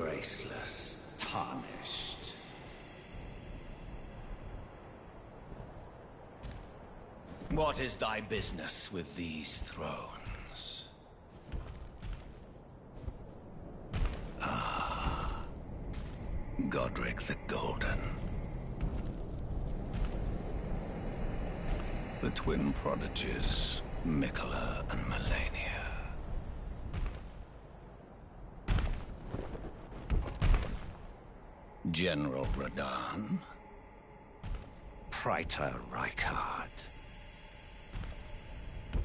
Graceless, tarnished. What is thy business with these thrones? Ah, Godrick the Golden. The twin prodigies, Miquella and Malenia. General Radahn. Praetor Rykard.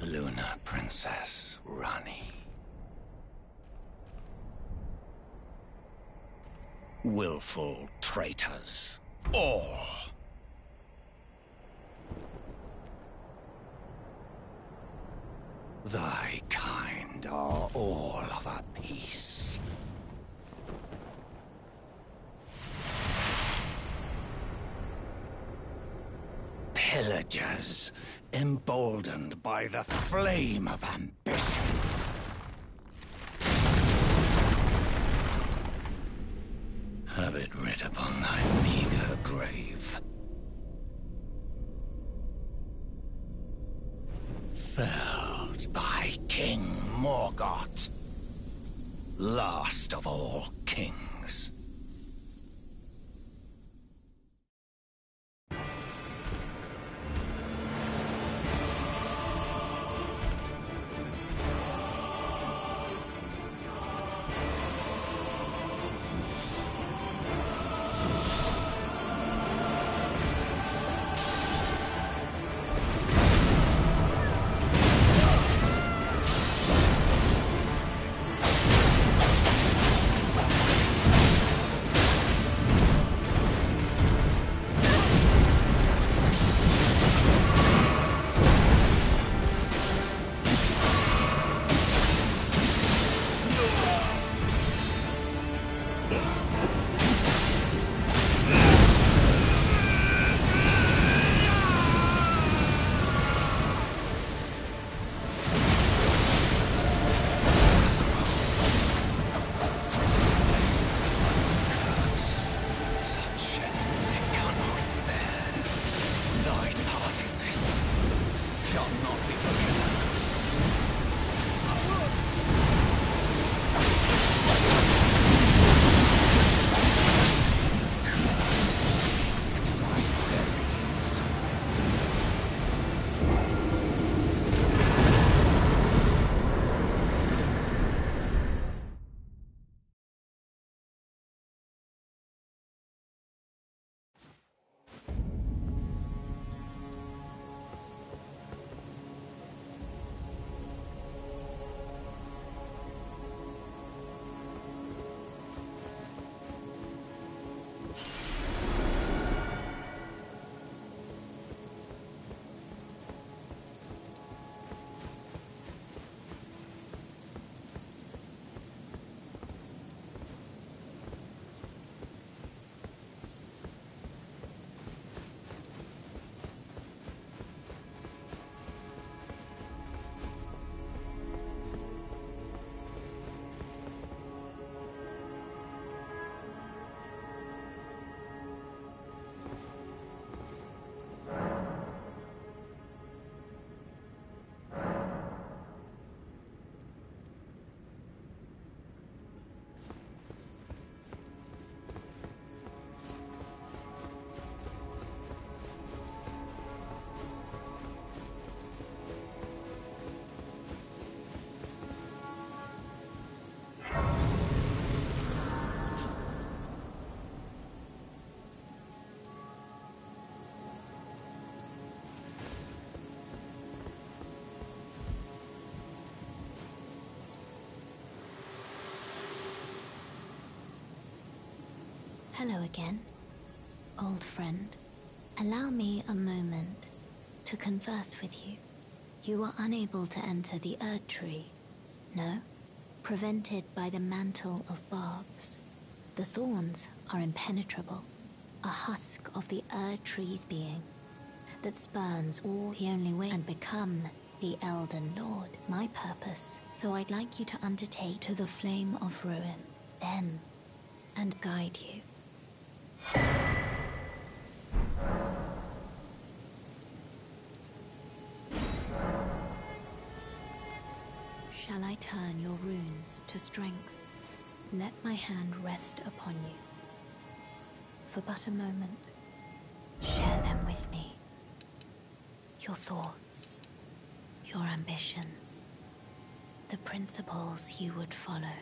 Lunar Princess Ranni. Willful traitors. All. Hello again, old friend. Allow me a moment to converse with you. You are unable to enter the Erd Tree, no? Prevented by the mantle of barbs. The thorns are impenetrable, a husk of the Erd Tree's being that spurns all the only way and become the Elden Lord. My purpose, so I'd like you to undertake to the Flame of Ruin. Then and guide you. My hand rest upon you. For but a moment, share them with me. Your thoughts, your ambitions, the principles you would follow.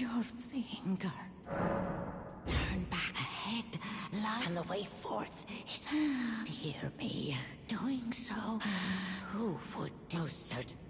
Your finger. Turn back ahead, love, and the way forth is. Ah. Hear me. Doing so, who would do certain?